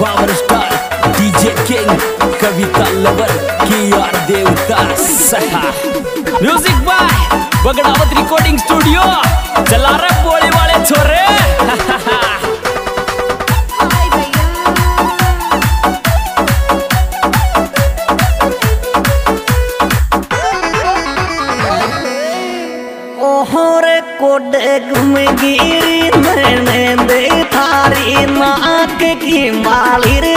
Power star DJ king Kavita lover की आर देवता सहा music by Bagdawat recording studio चला रहे बोले वाले छोरे। कोडे घूम गिरी मैंने दे थारी नाक की माली रे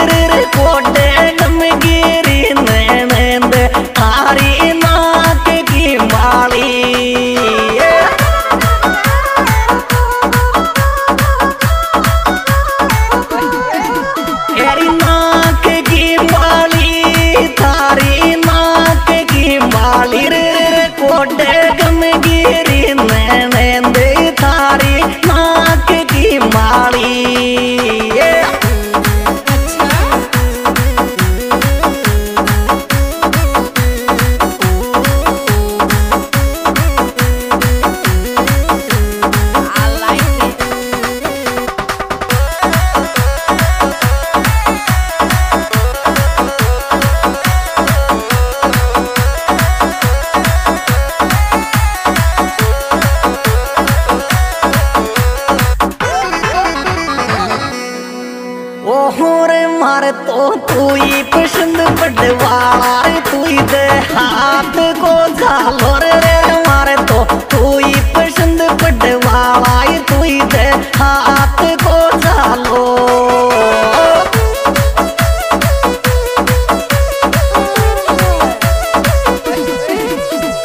हाथ को झालो रे मारे तो तू ही पसंद पटवाला तू ही दे। हाथ को झालो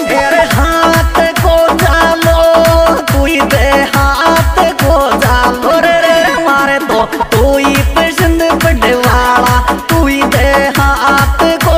तेरे हाथ को झालो तू ही तो तू ही पसंद पटवाला तू ही दे। हाथ को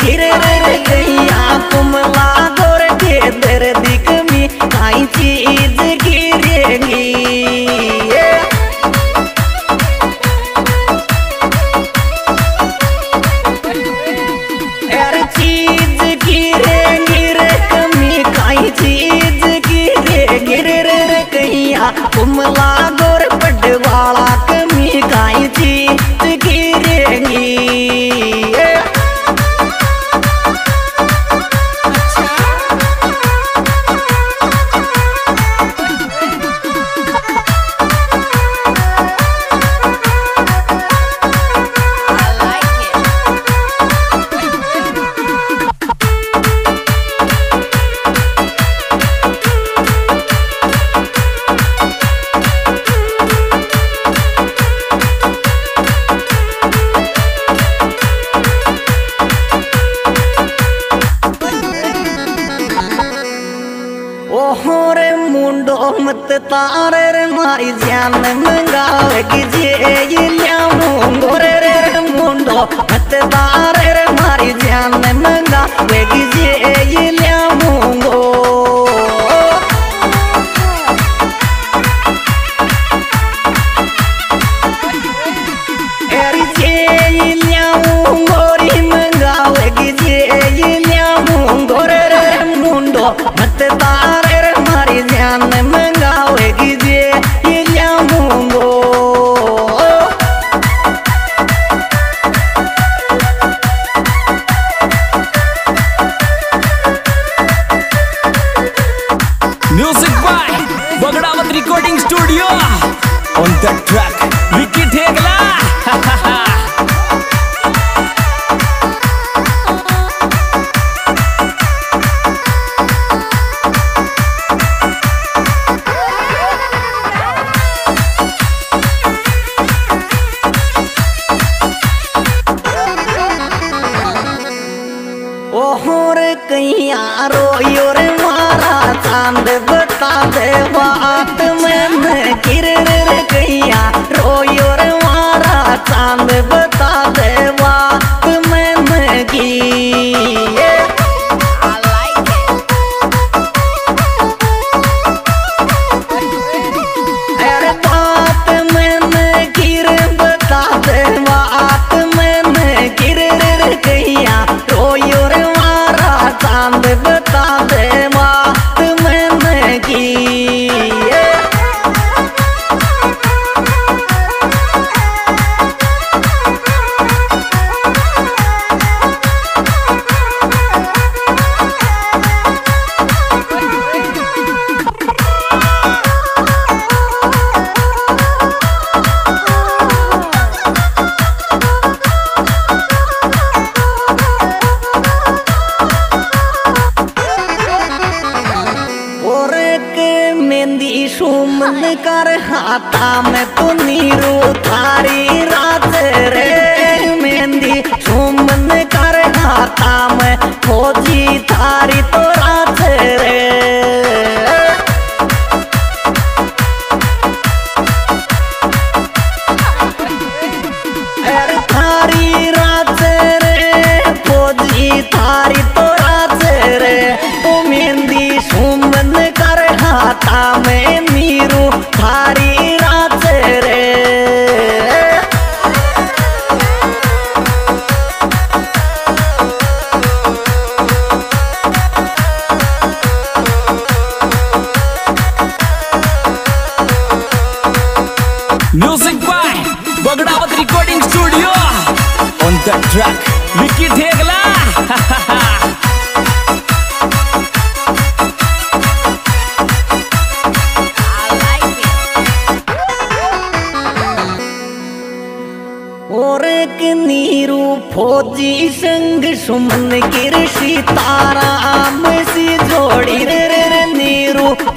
गिरे रे रे कैया कुमला गोरे के दर्द कमी खाई चीज़ गिरेगी। यार चीज़ गिरे गिरे कमी खाई चीज़ गिरेगी। मत तारे रे मारी जान मंगावेगी जे ये ल्याऊंगो रे रे मुंडो मत तारे रे मारी जान मंगावेगी जे ये ल्याऊंगो एरी जे ये ये रे मुंडो। मत तारे by Bagdawat recording studio on the track Vicky कर हाथा में तू नीरू थारी रात रे। मेहंदी सुमन कर हाथा में। फौजी थारी तो में थारी रात रे। Music by Bagdawat recording studio on the track Vicky Thegla Nanak Neeru फौजी संग सुमन गिर सितारा आम सी जोड़ी रे रे नीरू।